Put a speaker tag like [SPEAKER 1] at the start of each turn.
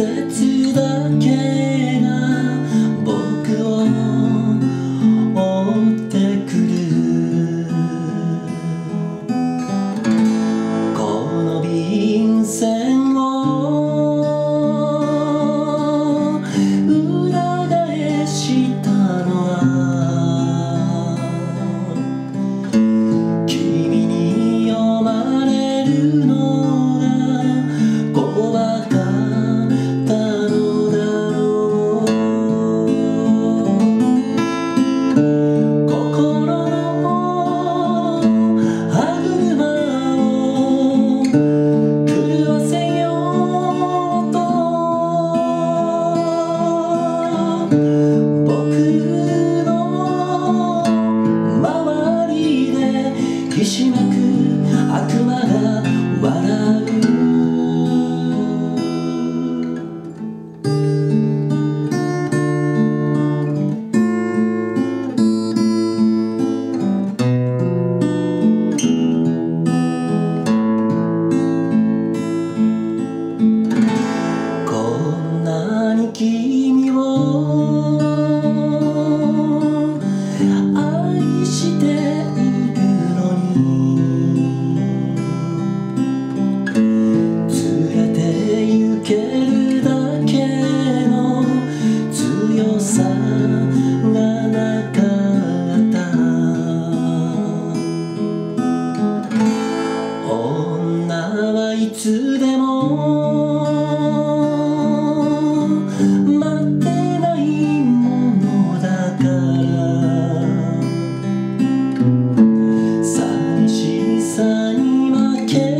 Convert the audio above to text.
[SPEAKER 1] said to ひしまく悪魔が笑う。こんなにつでも待ってないものだから。寂しさに負け